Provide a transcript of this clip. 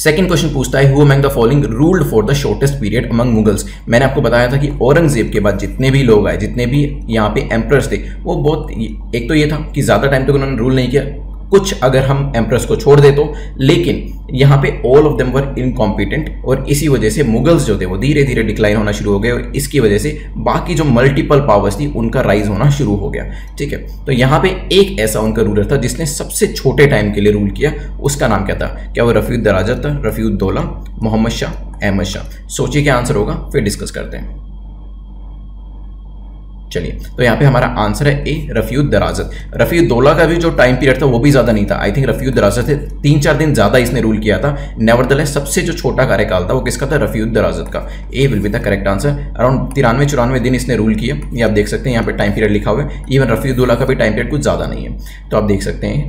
Second question पूछता है who among the following ruled for the shortest period among Mughals मैंने आपको बताया था कि औरंगज़ेब के बाद जितने भी लोग आए, जितने भी यहाँ पे एम्प्रस थे, वो बहुत, एक तो ये था कि ज़्यादा टाइम तक तो उन्होंने रूल नहीं किया। कुछ अगर हम एम्प्रेस को छोड़ दे तो लेकिन यहाँ पे all of them were incompetent और इसी वजह से मुगल्स जो थे वो धीरे धीरे डिक्लाइन होना शुरू हो गए और इसकी वजह से बाकी जो मल्टीपल पावर्स थी, उनका राइज होना शुरू हो गया। ठीक है? तो यहाँ पे एक ऐसा उनका रूलर था जिसने सबसे छोटे टाइम के लिए रूल किया। उसका नाम क्या था? क्या वो रफ़ीद दराजा था? रफ़ीउद्दौला मोहम्मद शाह अहमद शाह। सोचिए क्या आंसर होगा, फिर डिस्कस करते हैं। चलिए तो यहाँ पे हमारा आंसर है ए रफ़ी दराजत। रफ़ी दोला का भी जो टाइम पीरियड था, वो भी ज़्यादा नहीं था। आई थिंक रफ़ी दराजत थे तीन चार दिन ज़्यादा इसने रूल किया था। नेवर सबसे जो छोटा कार्यकाल था, वो किसका था? रफ़ी दराजत का। A will be the correct answer around तिरानवे चौरानवे दिन इसने रूल किया। ये आप देख सकते हैं, यहाँ पे टाइम पीरियड लिखा हुआ है। इवन रफ़ी दोला का भी टाइम पीरियड कुछ ज़्यादा नहीं है। तो आप देख सकते हैं।